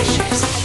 issues.